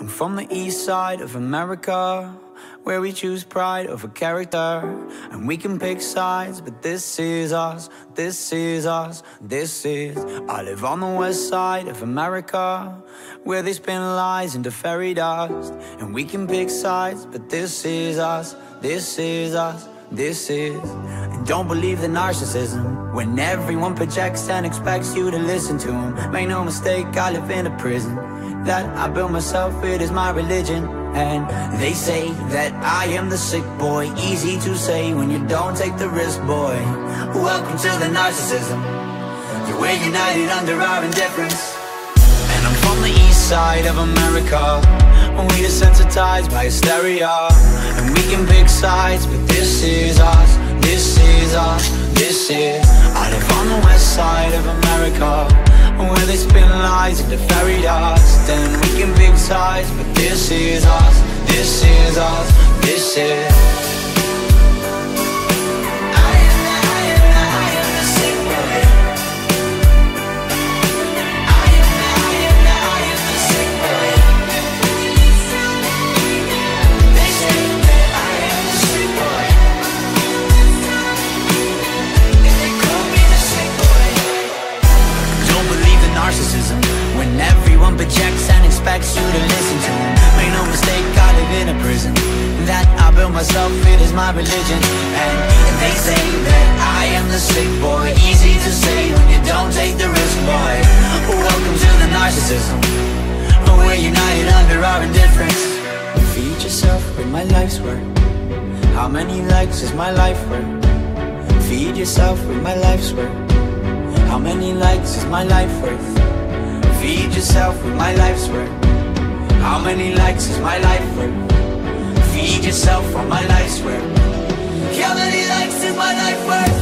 I'm from the east side of America, where we choose pride over character. And we can pick sides, but this is us, this is us, this is. I live on the west side of America, where they spin lies into fairy dust. And we can pick sides, but this is us, this is us, this is. And don't believe the narcissism when everyone projects and expects you to listen to them. Make no mistake, I live in a prison that I built myself, it is my religion. And they say that I am the sick boy. Easy to say when you don't take the risk, boy. Welcome to the narcissism. We're united under our indifference. And I'm from the east side of America. We desensitized by hysteria. And we can pick sides, but this is us. This is us. This is. I live on the west side of America. Where they spin lies into fairy dust And we can pick sides, but this is us This is us, this is expects you to listen to Make no mistake, I live in a prison. That I built myself, it is my religion. And they say that I am the sick boy. Easy to say when you don't take the risk, boy. Welcome to the narcissism. We're united under our indifference. Feed yourself with my life's work. How many likes is my life worth? Feed yourself with my life's work. How many likes is my life worth? Feed yourself with my life's worth How many likes is my life worth? Feed yourself with my life's worth How many likes is my life worth?